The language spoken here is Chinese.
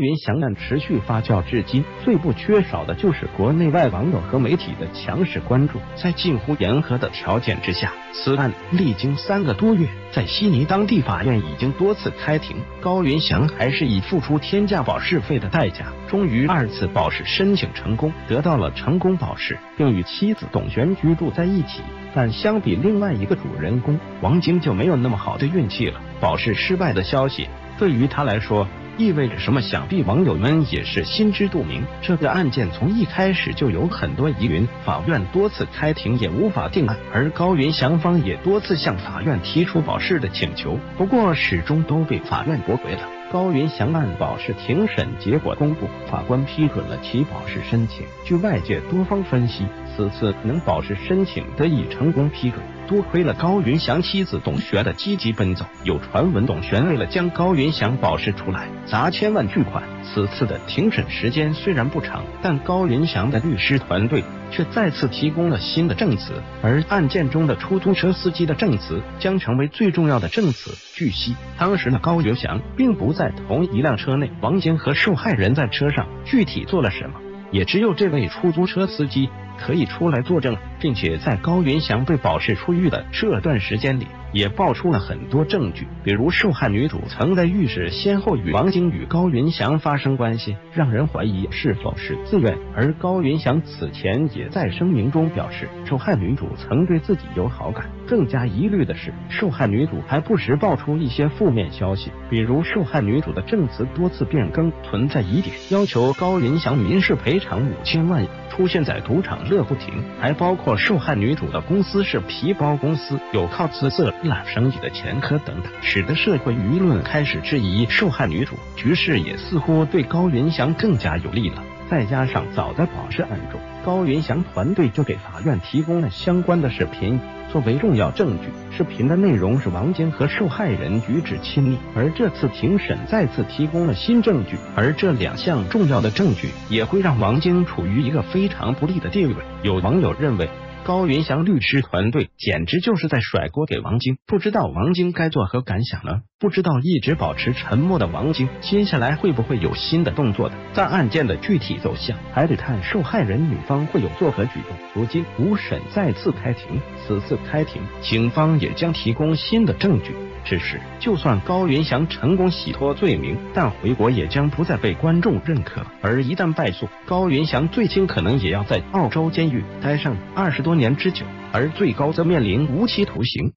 云翔案持续发酵至今，最不缺少的就是国内外网友和媒体的强势关注。在近乎严苛的条件之下，此案历经三个多月，在悉尼当地法院已经多次开庭，高云翔还是以付出天价保释费的代价，终于二次保释申请成功，得到了成功保释，并与妻子董璇居住在一起。但相比另外一个主人公王晶，就没有那么好的运气了。保释失败的消息对于他来说。意味着什么？想必网友们也是心知肚明。这个案件从一开始就有很多疑云，法院多次开庭也无法定案，而高云翔方也多次向法院提出保释的请求，不过始终都被法院驳回了。高云翔案保释庭审结果公布，法官批准了其保释申请。据外界多方分析。此次能保释申请得以成功批准，多亏了高云翔妻子董璇的积极奔走。有传闻，董璇为了将高云翔保释出来，砸千万巨款。此次的庭审时间虽然不长，但高云翔的律师团队却再次提供了新的证词，而案件中的出租车司机的证词将成为最重要的证词。据悉，当时的高云翔并不在同一辆车内，王晶和受害人在车上，具体做了什么，也只有这位出租车司机。可以出来作证，并且在高云翔被保释出狱的这段时间里。也爆出了很多证据，比如受害女主曾在浴室先后与王晶与高云翔发生关系，让人怀疑是否是自愿。而高云翔此前也在声明中表示，受害女主曾对自己有好感。更加疑虑的是，受害女主还不时爆出一些负面消息，比如受害女主的证词多次变更，存在疑点，要求高云翔民事赔偿五千万，出现在赌场乐不停，还包括受害女主的公司是皮包公司，有靠姿色。揽生意的前科等等，使得社会舆论开始质疑受害女主，局势也似乎对高云翔更加有利了。再加上早在保释案中，高云翔团队就给法院提供了相关的视频作为重要证据。视频的内容是王晶和受害人举止亲密，而这次庭审再次提供了新证据，而这两项重要的证据也会让王晶处于一个非常不利的地位。有网友认为。高云翔律师团队简直就是在甩锅给王晶，不知道王晶该作何感想呢？不知道一直保持沉默的王晶，接下来会不会有新的动作的？但案件的具体走向还得看受害人女方会有作何举动。如今五审再次开庭，此次开庭，警方也将提供新的证据。只是，就算高云翔成功洗脱罪名，但回国也将不再被观众认可。而一旦败诉，高云翔最轻可能也要在澳洲监狱待上二十多多年之久，而最高则面临无期徒刑。